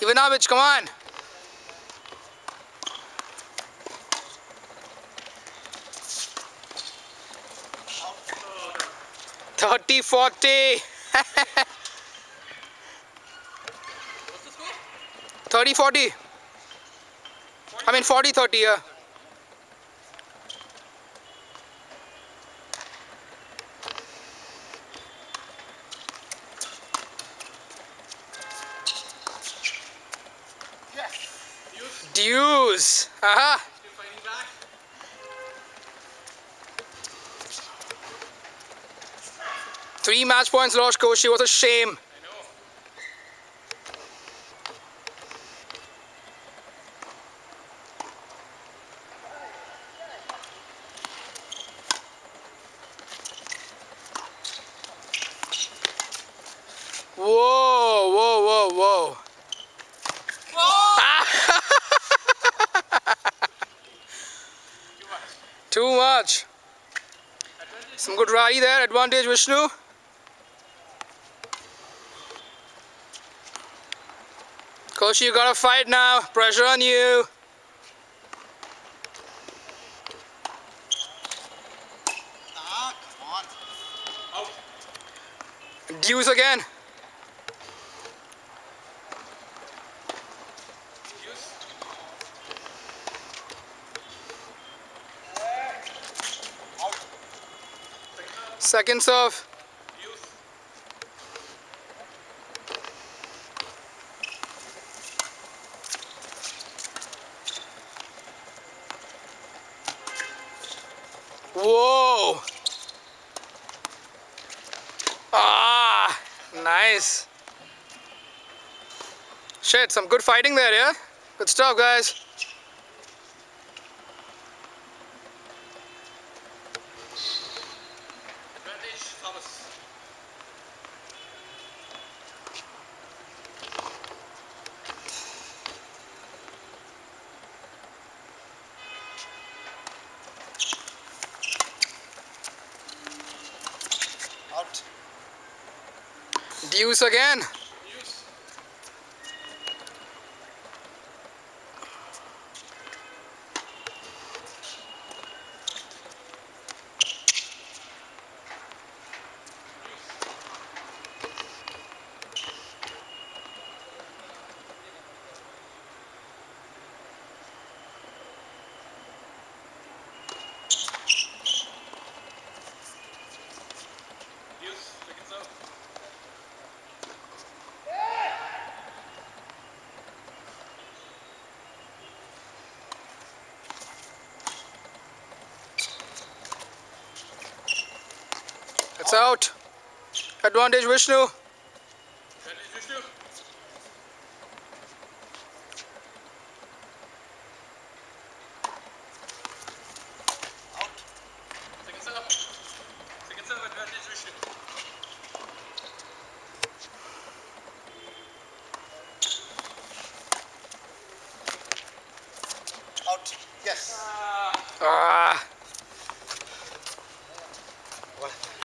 Ivanovic, come on. Thirty, forty. Thirty, forty. I mean forty, thirty. Yeah. Deuce. Three match points lost, Koshi. What a shame. Whoa, whoa, whoa, whoa. Too much. Some good rally there. Advantage Vishnu. Koshi, you gotta fight now. Pressure on you. Deuce again. Second serve. Whoa. Ah, nice. Shit, some good fighting there, yeah? Good stuff, guys. Thomas. Out. Deuce again. It's out. Advantage Vishnu. Advantage, Vishnu. Out. Second serve. Second serve, advantage, Vishnu. Out. Yes. Ah,